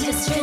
just